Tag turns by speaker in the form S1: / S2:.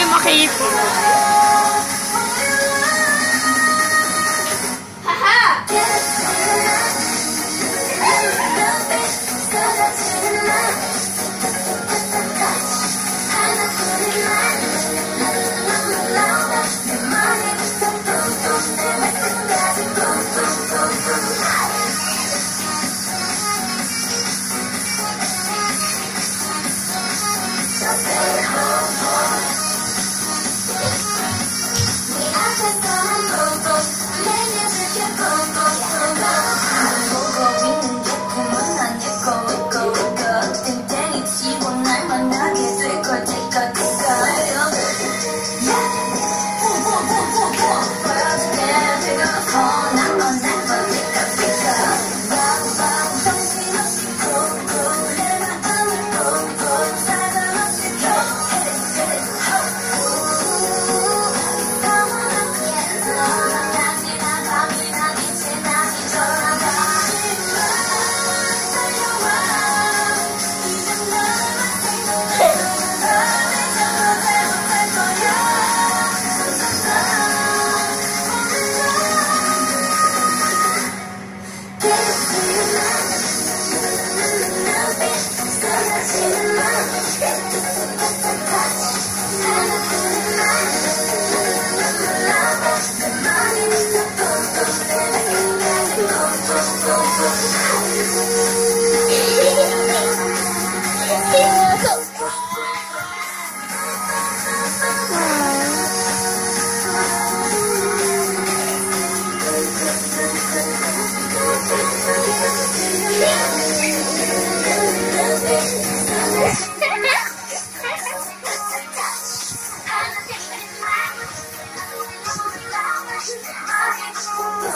S1: غير
S2: مخيف